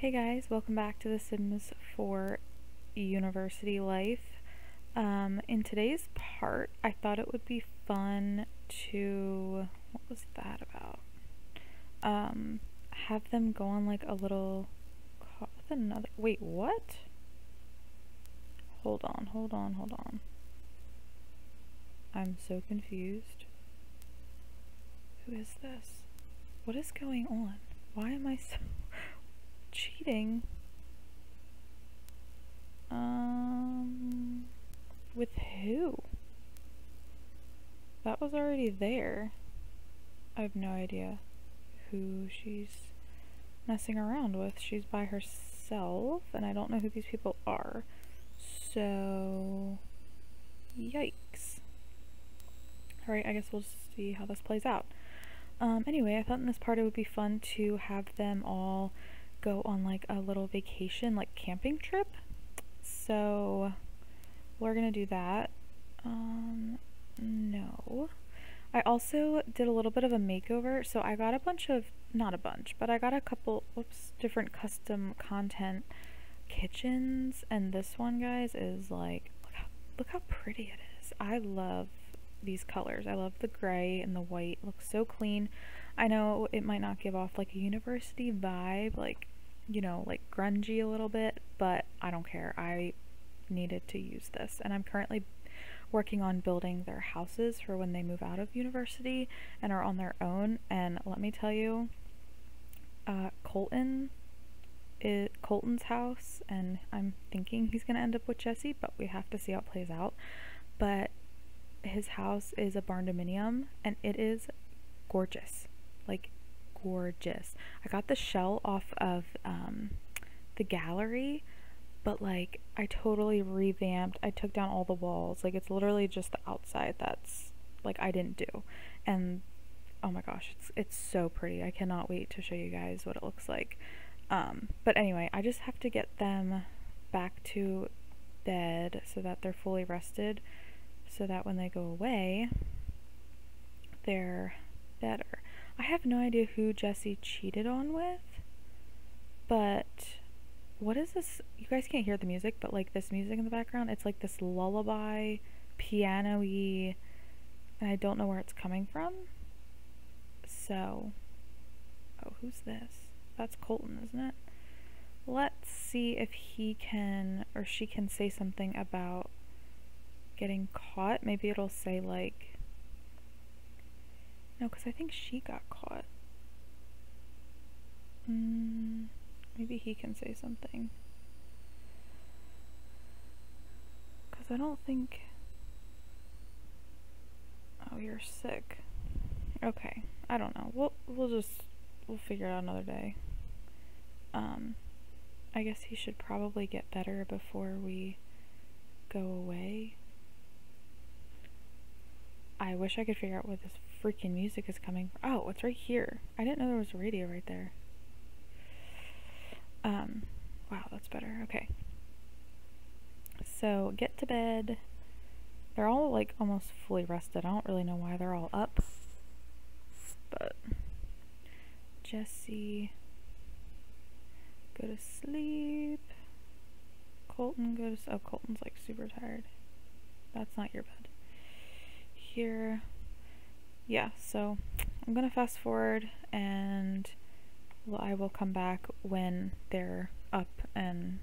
Hey guys, welcome back to The Sims 4 University Life. Um, in today's part, I thought it would be fun to, what was that about? Um, have them go on like a little, another, wait, what? Hold on, hold on, hold on. I'm so confused. Who is this? What is going on? Why am I so cheating? Um, with who? That was already there. I have no idea who she's messing around with. She's by herself, and I don't know who these people are. So, yikes. Alright, I guess we'll see how this plays out. Um, anyway, I thought in this part it would be fun to have them all go on like a little vacation, like camping trip. So we're gonna do that. Um, no. I also did a little bit of a makeover, so I got a bunch of, not a bunch, but I got a couple, oops, different custom content kitchens, and this one, guys, is like, look how, look how pretty it is. I love these colors. I love the gray and the white. It looks so clean. I know it might not give off like a university vibe, like, you know, like grungy a little bit, but I don't care. I needed to use this. And I'm currently working on building their houses for when they move out of university and are on their own. And let me tell you, uh, Colton is Colton's house, and I'm thinking he's gonna end up with Jessie, but we have to see how it plays out. But his house is a barndominium and it is gorgeous like gorgeous. I got the shell off of um, the gallery but like i totally revamped. I took down all the walls. Like it's literally just the outside that's like i didn't do. And oh my gosh it's it's so pretty. I cannot wait to show you guys what it looks like. Um, but anyway i just have to get them back to bed so that they're fully rested so that when they go away, they're better. I have no idea who Jessie cheated on with, but what is this? You guys can't hear the music, but like this music in the background, it's like this lullaby, piano y, and I don't know where it's coming from. So, oh, who's this? That's Colton, isn't it? Let's see if he can or she can say something about getting caught. Maybe it'll say like, no, because I think she got caught. Mm, maybe he can say something. Because I don't think, oh, you're sick. Okay, I don't know. We'll, we'll just, we'll figure it out another day. Um, I guess he should probably get better before we go away. I wish I could figure out what this freaking music is coming. Oh, it's right here. I didn't know there was a radio right there. Um, wow, that's better. Okay. So, get to bed. They're all, like, almost fully rested. I don't really know why they're all up. But, Jessie, go to sleep. Colton, go to, oh, Colton's, like, super tired. That's not your bed here. Yeah, so I'm gonna fast forward and I will come back when they're up and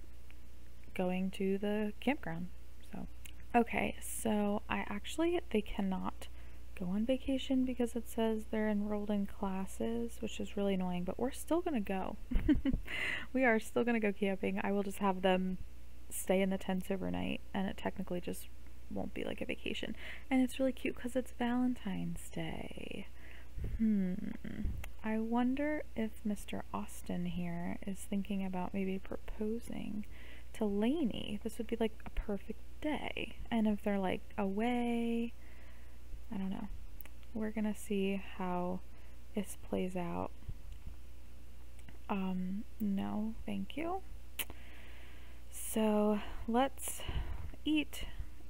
going to the campground. So, okay, so I actually, they cannot go on vacation because it says they're enrolled in classes, which is really annoying, but we're still gonna go. we are still gonna go camping. I will just have them stay in the tents overnight, and it technically just won't be like a vacation. And it's really cute because it's Valentine's Day. Hmm. I wonder if Mr. Austin here is thinking about maybe proposing to Lainey. This would be like a perfect day. And if they're like away, I don't know. We're gonna see how this plays out. Um, no, thank you. So let's eat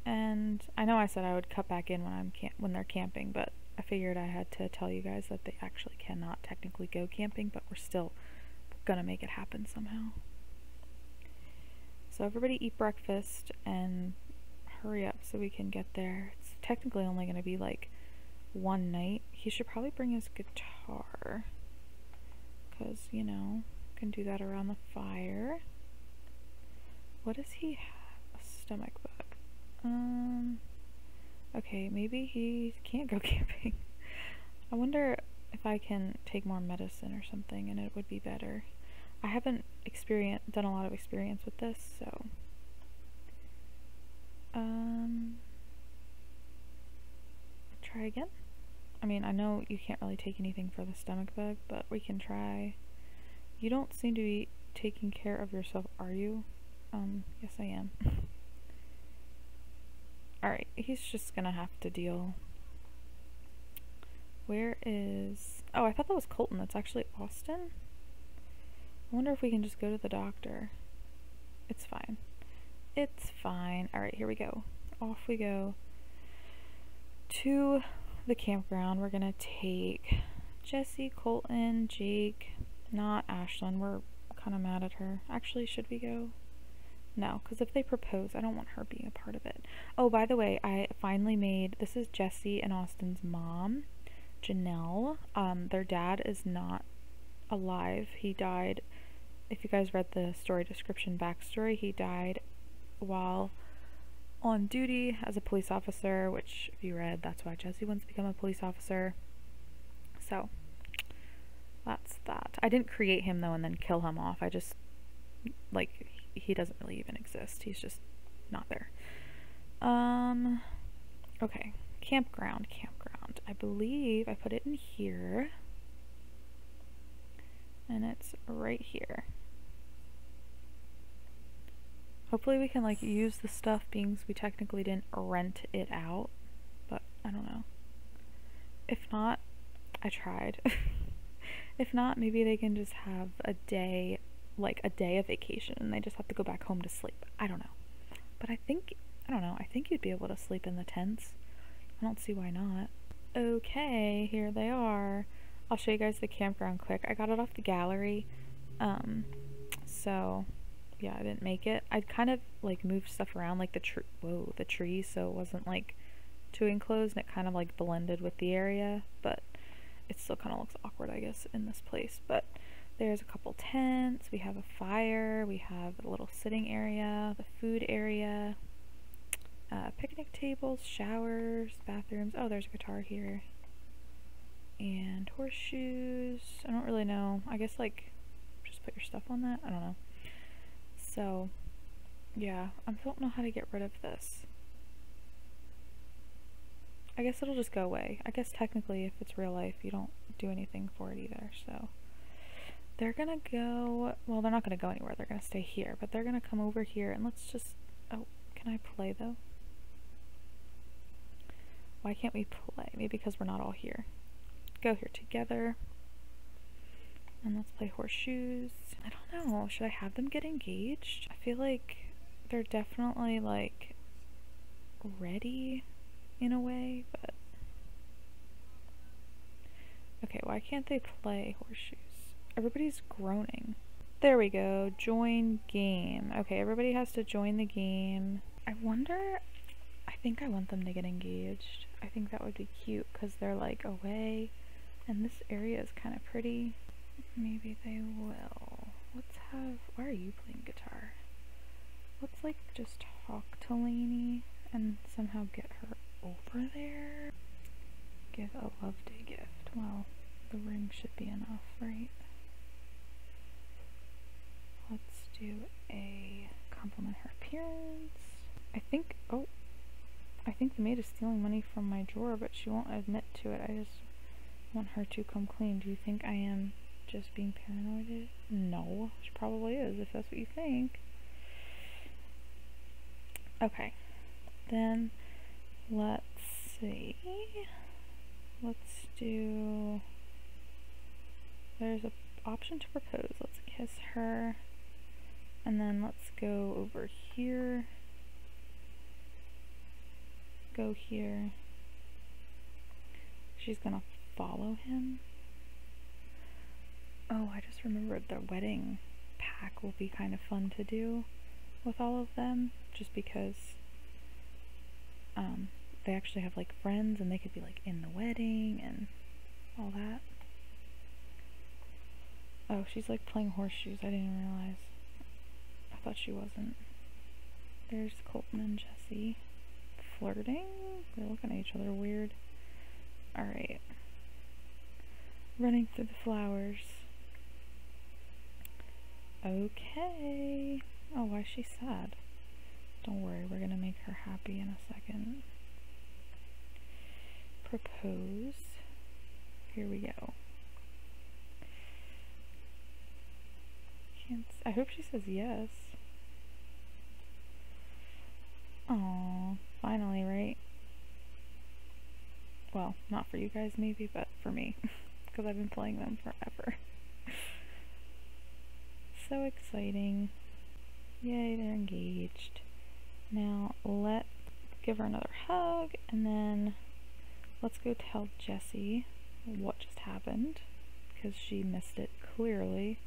and I know I said I would cut back in when I'm when they're camping, but I figured I had to tell you guys that they actually cannot technically go camping, but we're still gonna make it happen somehow. So everybody eat breakfast and hurry up so we can get there. It's technically only gonna be like one night. He should probably bring his guitar. Because, you know, can do that around the fire. What does he have? A stomach bug. Um, okay, maybe he can't go camping. I wonder if I can take more medicine or something and it would be better. I haven't experience done a lot of experience with this, so um try again. I mean, I know you can't really take anything for the stomach bug, but we can try. You don't seem to be taking care of yourself, are you? Um, yes I am. Alright, he's just gonna have to deal. Where is... Oh, I thought that was Colton. That's actually Austin? I wonder if we can just go to the doctor. It's fine. It's fine. Alright, here we go. Off we go to the campground. We're gonna take Jessie, Colton, Jake, not Ashlyn. We're kind of mad at her. Actually, should we go? No, because if they propose, I don't want her being a part of it. Oh, by the way, I finally made, this is Jessie and Austin's mom, Janelle. Um, their dad is not alive. He died, if you guys read the story description backstory, he died while on duty as a police officer, which if you read, that's why Jessie wants to become a police officer. So, that's that. I didn't create him though and then kill him off. I just, like, he doesn't really even exist. He's just not there. Um, okay. Campground, campground. I believe I put it in here. And it's right here. Hopefully we can like use the stuff being we technically didn't rent it out. But I don't know. If not, I tried. if not, maybe they can just have a day like a day of vacation and they just have to go back home to sleep. I don't know. But I think, I don't know, I think you'd be able to sleep in the tents. I don't see why not. Okay, here they are. I'll show you guys the campground quick. I got it off the gallery. Um, so yeah, I didn't make it. I'd kind of like moved stuff around like the tree, whoa, the trees, so it wasn't like too enclosed and it kind of like blended with the area, but it still kind of looks awkward, I guess, in this place. But there's a couple tents, we have a fire, we have a little sitting area, the food area, uh, picnic tables, showers, bathrooms. Oh, there's a guitar here. And horseshoes. I don't really know. I guess, like, just put your stuff on that? I don't know. So, yeah, I don't know how to get rid of this. I guess it'll just go away. I guess technically, if it's real life, you don't do anything for it either, so. They're gonna go, well, they're not gonna go anywhere, they're gonna stay here, but they're gonna come over here and let's just, oh, can I play though? Why can't we play? Maybe because we're not all here. Go here together. And let's play horseshoes. I don't know, should I have them get engaged? I feel like they're definitely like ready in a way, but okay, why can't they play horseshoes? Everybody's groaning. There we go. Join game. Okay, everybody has to join the game. I wonder... I think I want them to get engaged. I think that would be cute because they're like away and this area is kind of pretty. Maybe they will. Let's have... Why are you playing guitar? Let's like just talk to Lainey and somehow get her over there. Give a love day gift. Well, the ring should be enough, right? Let's do a compliment her appearance. I think, oh, I think the maid is stealing money from my drawer, but she won't admit to it. I just want her to come clean. Do you think I am just being paranoid? No, she probably is, if that's what you think. Okay, then let's see. Let's do. There's an option to propose. Let's kiss her. And then let's go over here. Go here. She's gonna follow him. Oh, I just remembered the wedding pack will be kind of fun to do with all of them, just because um, they actually have like friends and they could be like in the wedding and all that. Oh, she's like playing horseshoes. I didn't realize. I thought she wasn't. There's Colton and Jessie flirting. They're looking at each other weird. Alright. Running through the flowers. Okay. Oh, why is she sad? Don't worry, we're gonna make her happy in a second. Propose. Here we go. Can't I hope she says yes. Oh, finally, right? Well, not for you guys maybe, but for me. Because I've been playing them forever. so exciting. Yay, they're engaged. Now, let give her another hug, and then let's go tell Jessie what just happened. Because she missed it clearly.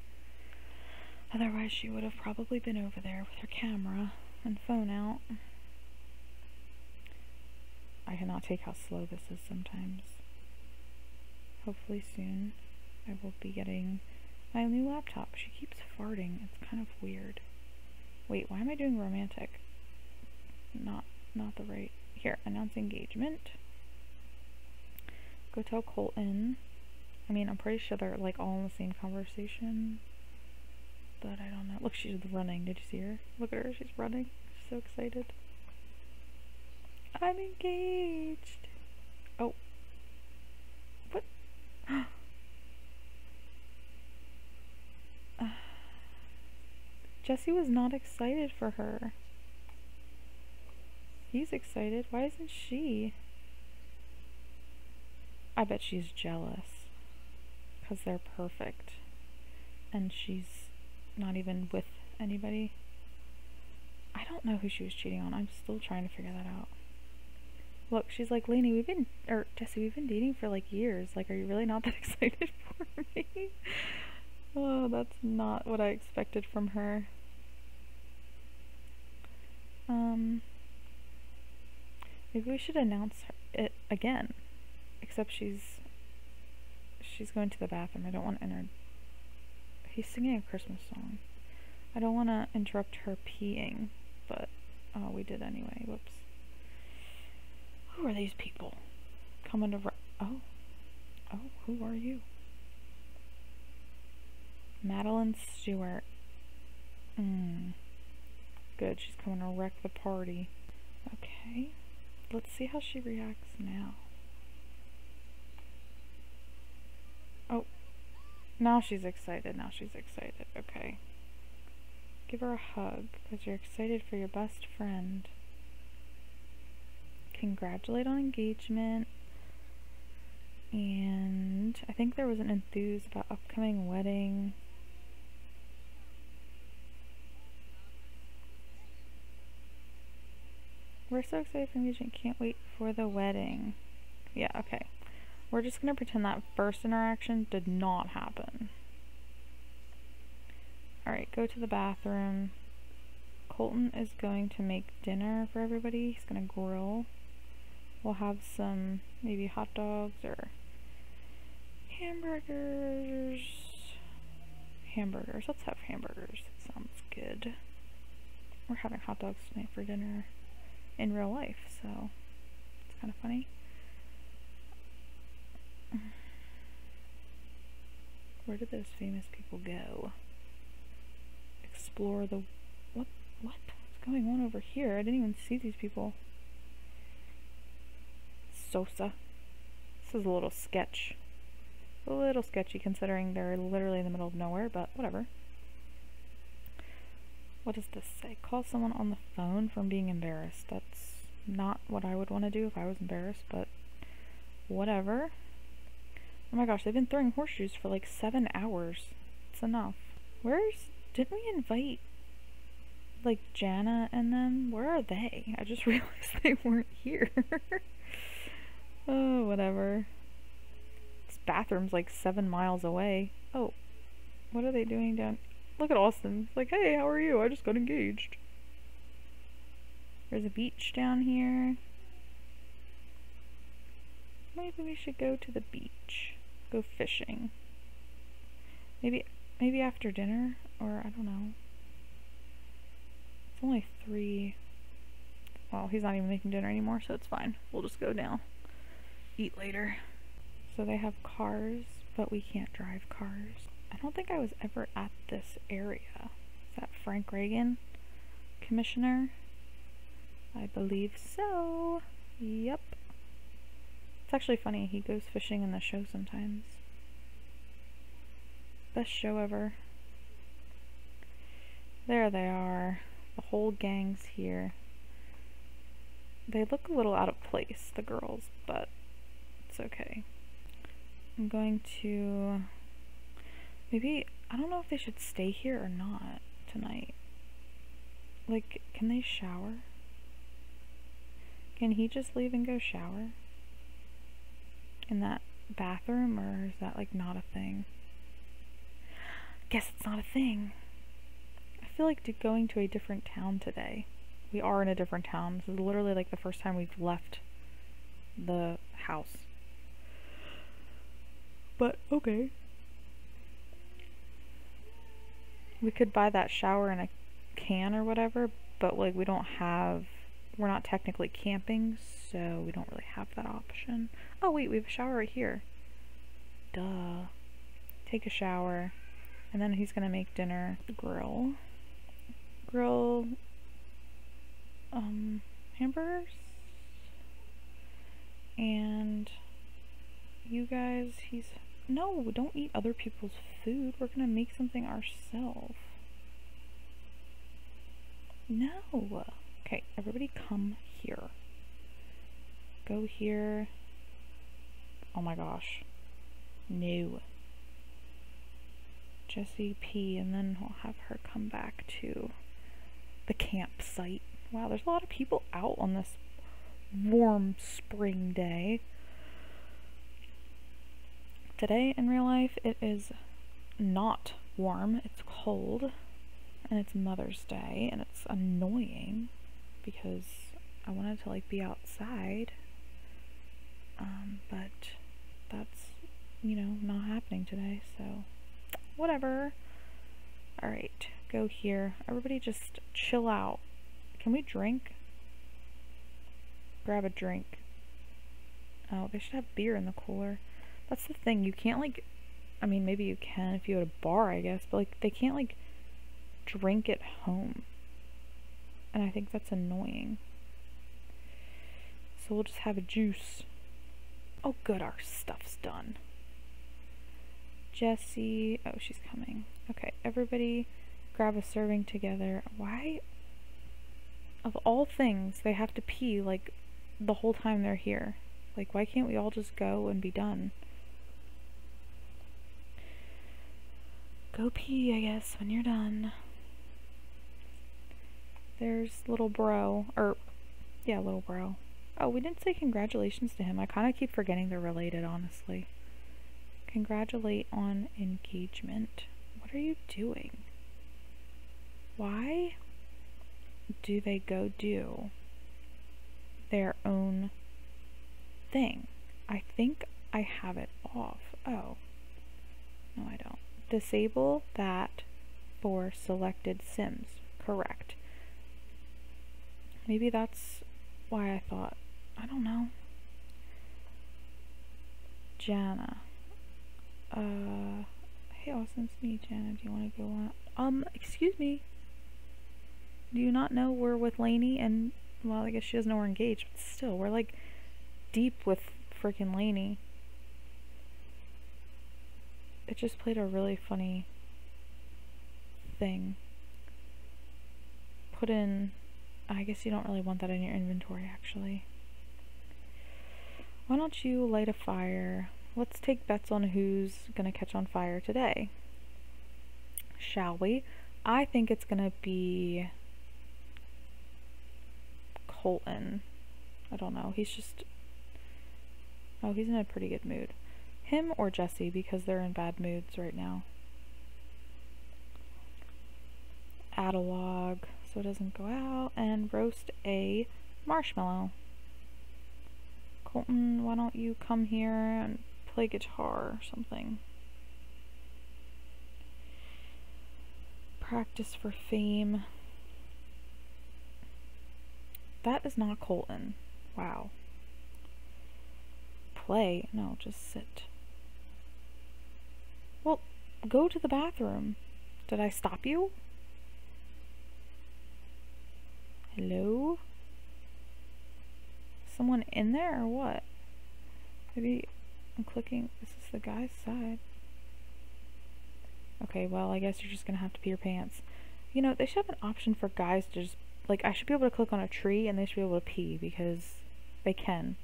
Otherwise, she would have probably been over there with her camera and phone out. I cannot take how slow this is sometimes. Hopefully soon I will be getting my new laptop. She keeps farting. It's kind of weird. Wait, why am I doing romantic? Not not the right here, announce engagement. Go tell Colton. I mean, I'm pretty sure they're like all in the same conversation. But I don't know. Look, she's running. Did you see her? Look at her. She's running. She's so excited. I'm engaged. Oh. What? Ah. Jessie was not excited for her. He's excited. Why isn't she? I bet she's jealous. Because they're perfect. And she's not even with anybody. I don't know who she was cheating on. I'm still trying to figure that out. Look, she's like, Lainey, we've been, or Jessie, we've been dating for like years. Like, are you really not that excited for me? oh, that's not what I expected from her. Um, maybe we should announce it again. Except she's, she's going to the bathroom. I don't want to enter. He's singing a Christmas song. I don't want to interrupt her peeing, but, oh, we did anyway. Whoops. Who are these people? Coming to. Oh. Oh, who are you? Madeline Stewart. Hmm. Good, she's coming to wreck the party. Okay. Let's see how she reacts now. Oh. Now she's excited. Now she's excited. Okay. Give her a hug because you're excited for your best friend congratulate on engagement. And I think there was an enthuse about upcoming wedding. We're so excited for engagement, can't wait for the wedding. Yeah, okay. We're just gonna pretend that first interaction did not happen. Alright, go to the bathroom. Colton is going to make dinner for everybody. He's gonna grill. We'll have some maybe hot dogs or hamburgers. Hamburgers. Let's have hamburgers. That sounds good. We're having hot dogs tonight for dinner in real life, so it's kind of funny. Where did those famous people go? Explore the... What? What? What's going on over here? I didn't even see these people. Sosa. This is a little sketch. A little sketchy considering they're literally in the middle of nowhere, but whatever. What does this say? Call someone on the phone from being embarrassed. That's not what I would want to do if I was embarrassed, but whatever. Oh my gosh, they've been throwing horseshoes for like seven hours. It's enough. Where's... Didn't we invite like Jana and them? Where are they? I just realized they weren't here. Oh, whatever. This bathroom's like seven miles away. Oh, What are they doing down? Look at Austin. It's like, hey, how are you? I just got engaged. There's a beach down here. Maybe we should go to the beach. Go fishing. Maybe maybe after dinner or I don't know. It's only 3 well, he's not even making dinner anymore, so it's fine. We'll just go now. Eat later. So they have cars, but we can't drive cars. I don't think I was ever at this area. Is that Frank Reagan? Commissioner? I believe so. Yep. It's actually funny, he goes fishing in the show sometimes. Best show ever. There they are. The whole gang's here. They look a little out of place, the girls, but it's okay. I'm going to... Maybe... I don't know if they should stay here or not tonight. Like, can they shower? Can he just leave and go shower? In that bathroom, or is that, like, not a thing? Guess it's not a thing. I feel like going to a different town today we are in a different town. This is literally like the first time we've left the house. But okay. We could buy that shower in a can or whatever, but like we don't have we're not technically camping, so we don't really have that option. Oh wait, we have a shower right here. Duh. Take a shower. And then he's gonna make dinner. Grill. Grill um, hamburgers. And you guys, he's. No, don't eat other people's food. We're gonna make something ourselves. No. Okay, everybody come here. Go here. Oh my gosh. No. Jessie P, and then we'll have her come back to the campsite. Wow, there's a lot of people out on this warm spring day. Today in real life it is not warm, it's cold, and it's Mother's Day, and it's annoying because I wanted to like be outside, um, but that's, you know, not happening today, so whatever. Alright, go here. Everybody just chill out. Can we drink? Grab a drink. Oh, they should have beer in the cooler. That's the thing, you can't like, I mean maybe you can if you at a bar I guess, but like they can't like drink at home. And I think that's annoying. So we'll just have a juice. Oh good, our stuff's done. Jessie, oh she's coming. Okay, everybody grab a serving together. Why of all things, they have to pee like the whole time they're here. Like, why can't we all just go and be done? Go pee, I guess, when you're done. There's little bro, or, yeah, little bro. Oh, we didn't say congratulations to him. I kind of keep forgetting they're related, honestly. Congratulate on engagement. What are you doing? Why do they go do their own thing? I think I have it off. Oh. No, I don't. Disable that for selected sims. Correct. Maybe that's why I thought. I don't know. Jana. Uh, hey, Austin, it's me, Jana. Do you want to go on? Um, excuse me. Do you not know we're with Lainey and, well, I guess she doesn't know we're engaged, but still, we're like deep with freaking Lainey. It just played a really funny thing. Put in, I guess you don't really want that in your inventory actually. Why don't you light a fire? Let's take bets on who's gonna catch on fire today. Shall we? I think it's gonna be Colton. I don't know. He's just. Oh, he's in a pretty good mood. Him or Jessie because they're in bad moods right now. Add a log so it doesn't go out, and roast a marshmallow. Colton, why don't you come here and play guitar or something? Practice for fame. That is not Colton. Wow. Play? No, just sit. Go to the bathroom. Did I stop you? Hello? Someone in there or what? Maybe I'm clicking. This is the guy's side. Okay, well, I guess you're just gonna have to pee your pants. You know, they should have an option for guys to just, like, I should be able to click on a tree and they should be able to pee because they can.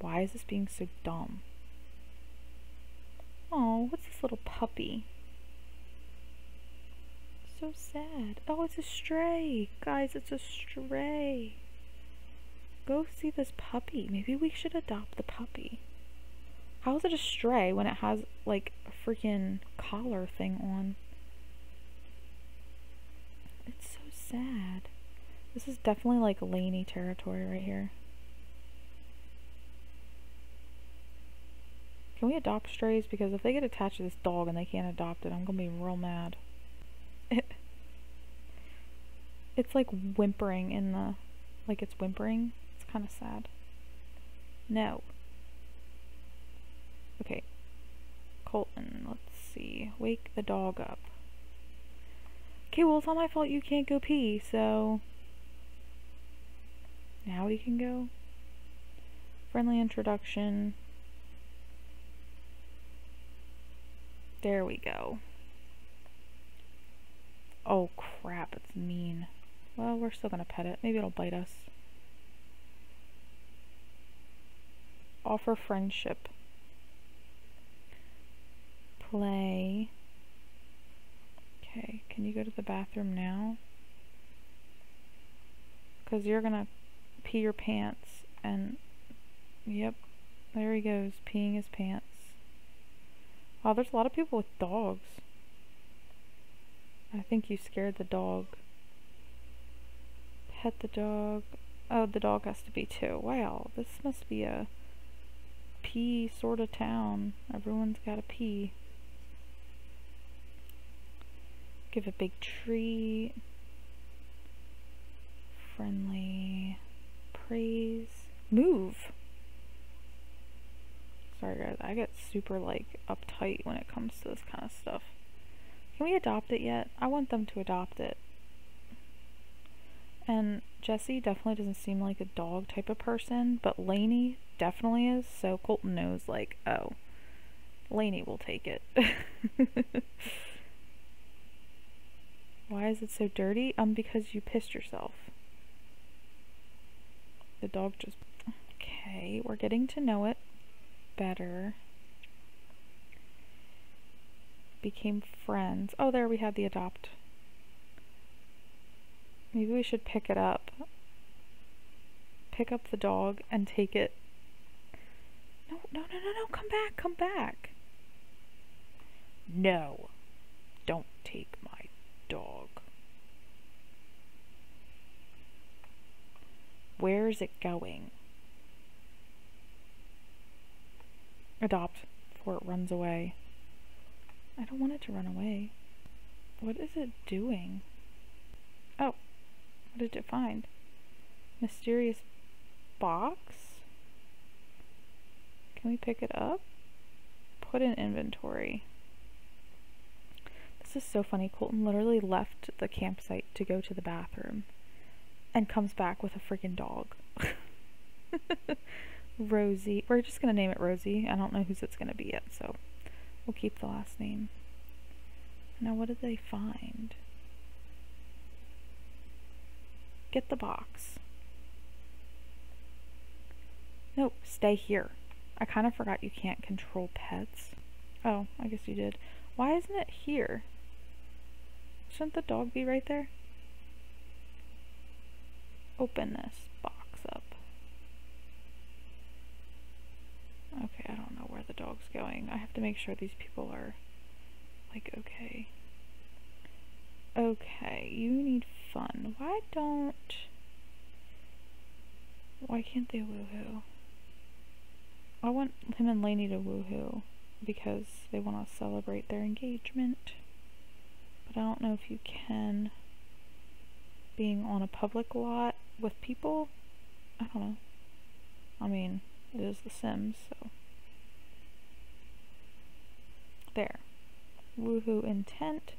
Why is this being so dumb? Oh, what's this little puppy? So sad. Oh, it's a stray. Guys, it's a stray. Go see this puppy. Maybe we should adopt the puppy. How is it a stray when it has, like, a freaking collar thing on? It's so sad. This is definitely, like, Lainey territory right here. Can we adopt strays? Because if they get attached to this dog and they can't adopt it, I'm gonna be real mad. It's like whimpering in the, like it's whimpering. It's kind of sad. No. Okay. Colton, let's see. Wake the dog up. Okay, well, it's not my fault you can't go pee, so... Now we can go. Friendly introduction. There we go. Oh crap, it's mean. Well, we're still gonna pet it. Maybe it'll bite us. Offer friendship. Play. Okay, can you go to the bathroom now? Because you're gonna pee your pants and... Yep, there he goes, peeing his pants. Oh, there's a lot of people with dogs. I think you scared the dog. Pet the dog. Oh, the dog has to be too. Wow, this must be a pee sort of town. Everyone's got a pee. Give a big tree. Friendly. Praise. Move! Sorry guys, I get super like uptight when it comes to this kind of stuff. Can we adopt it yet? I want them to adopt it. And Jessie definitely doesn't seem like a dog type of person, but Lainey definitely is, so Colton knows like, oh, Lainey will take it. Why is it so dirty? Um, because you pissed yourself. The dog just... Okay, we're getting to know it better. Became friends. Oh, there we had the adopt. Maybe we should pick it up. Pick up the dog and take it. No, no, no, no, no, come back, come back. No, don't take my dog. Where's it going? Adopt before it runs away. I don't want it to run away. What is it doing? Oh, what did it find? Mysterious box? Can we pick it up? Put in inventory. This is so funny. Colton literally left the campsite to go to the bathroom and comes back with a freaking dog. Rosie. We're just going to name it Rosie. I don't know whose it's going to be yet, so we'll keep the last name. Now, what did they find? Get the box. No, stay here. I kind of forgot you can't control pets. Oh, I guess you did. Why isn't it here? Shouldn't the dog be right there? Open this box up. Okay, I don't know where the dog's going. I have to make sure these people are, like, okay. Okay, you need fun. Why don't... Why can't they woohoo? I want him and Lainey to woohoo because they want to celebrate their engagement. But I don't know if you can being on a public lot with people. I don't know. I mean, it is The Sims, so. There. Woohoo intent.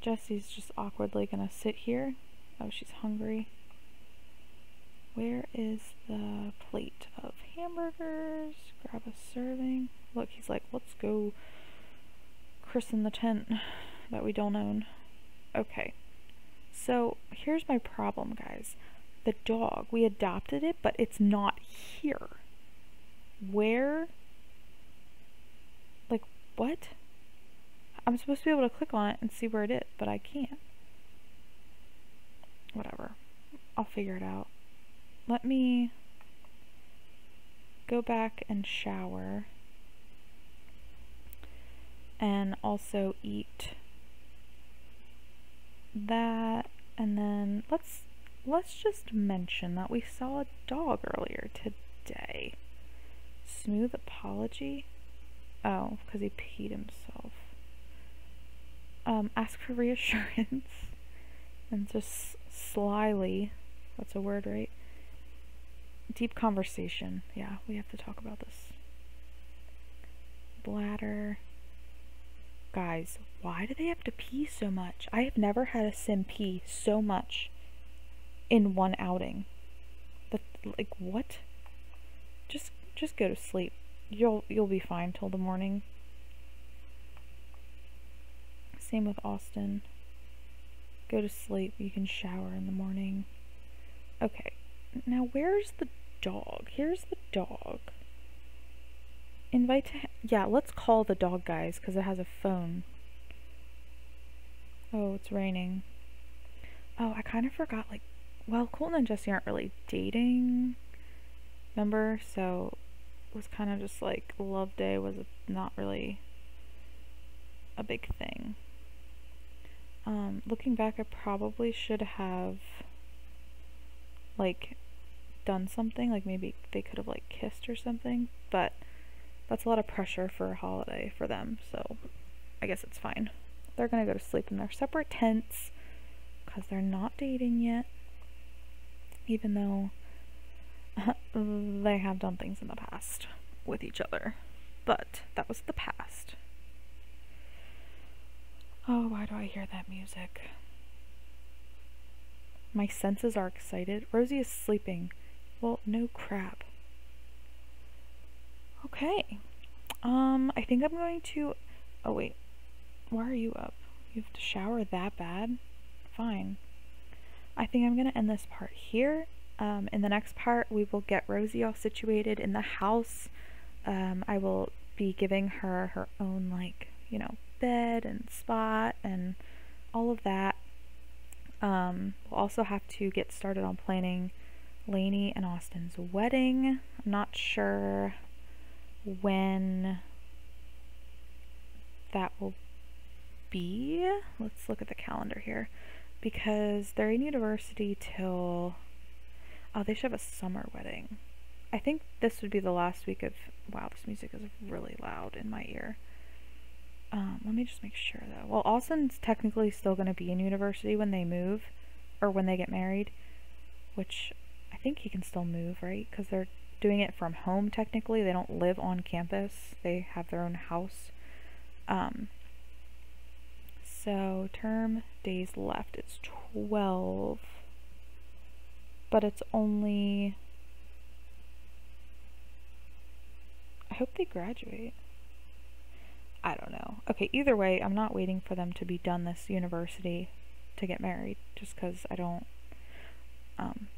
Jessie's just awkwardly gonna sit here. Oh, she's hungry. Where is the plate of hamburgers? Grab a serving. Look, he's like, let's go christen the tent that we don't own. Okay. So, here's my problem, guys. The dog, we adopted it, but it's not here. Where? Like, what? I'm supposed to be able to click on it and see where it is, but I can't. Whatever. I'll figure it out. Let me go back and shower and also eat that and then let's let's just mention that we saw a dog earlier today smooth apology oh because he peed himself um, ask for reassurance and just slyly, that's a word, right? Deep conversation. Yeah, we have to talk about this. Bladder. Guys, why do they have to pee so much? I have never had a sim pee so much in one outing. But like what? Just just go to sleep. You'll you'll be fine till the morning. Same with Austin. Go to sleep. You can shower in the morning. Okay. Now, where's the dog? Here's the dog. Invite to. Yeah, let's call the dog, guys, because it has a phone. Oh, it's raining. Oh, I kind of forgot, like, well, Colton and Jessie aren't really dating. Remember? So, was kind of just like, love day was not really a big thing. Um, looking back, I probably should have, like, done something. Like, maybe they could have, like, kissed or something. But that's a lot of pressure for a holiday for them. So I guess it's fine. They're gonna go to sleep in their separate tents because they're not dating yet. Even though they have done things in the past with each other. But that was the past. Oh, why do I hear that music? My senses are excited. Rosie is sleeping. Well, no crap. Okay. Um, I think I'm going to... Oh, wait. Why are you up? You have to shower that bad? Fine. I think I'm going to end this part here. Um, in the next part, we will get Rosie all situated in the house. Um, I will be giving her her own, like, you know, bed and spot and all of that. Um, we'll also have to get started on planning Lainey and Austin's wedding. I'm not sure when that will be. Let's look at the calendar here. Because they're in university till. Oh, they should have a summer wedding. I think this would be the last week of. Wow, this music is really loud in my ear. Um, let me just make sure though. Well, Austin's technically still going to be in university when they move, or when they get married, which I think he can still move, right? Because they're doing it from home technically. They don't live on campus. They have their own house. Um, so term days left. It's 12. But it's only. I hope they graduate. I don't know. Okay, either way, I'm not waiting for them to be done this university to get married just because I don't, um,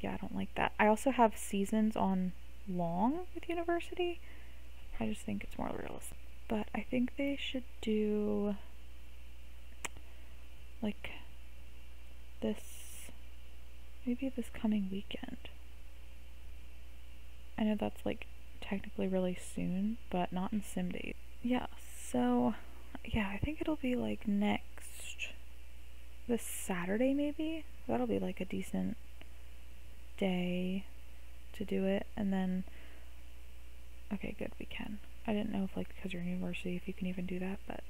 yeah, I don't like that. I also have seasons on long with university. I just think it's more realistic. But I think they should do like this, maybe this coming weekend. I know that's like technically really soon, but not in sim days. Yeah, so yeah, I think it'll be like next this Saturday maybe. That'll be like a decent day to do it. And then, okay, good, we can. I didn't know if like because you're in university if you can even do that, but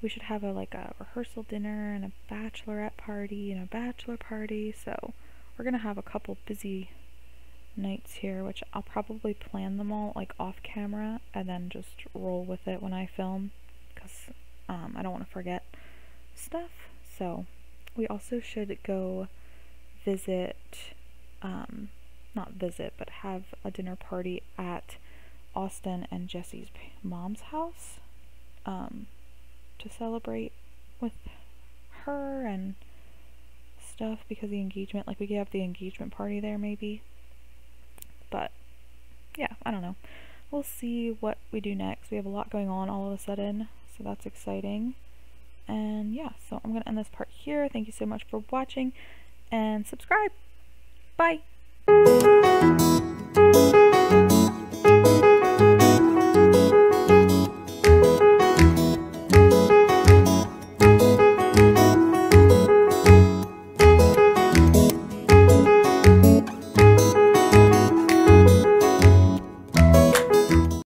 we should have a like a rehearsal dinner and a bachelorette party and a bachelor party. So we're gonna have a couple busy nights here, which I'll probably plan them all like off camera and then just roll with it when I film because um, I don't want to forget stuff. So we also should go visit, um, not visit, but have a dinner party at Austin and Jessie's mom's house um, to celebrate with her and stuff because the engagement, like we could have the engagement party there maybe. But yeah, I don't know. We'll see what we do next. We have a lot going on all of a sudden, so that's exciting. And yeah, so I'm going to end this part here. Thank you so much for watching and subscribe. Bye!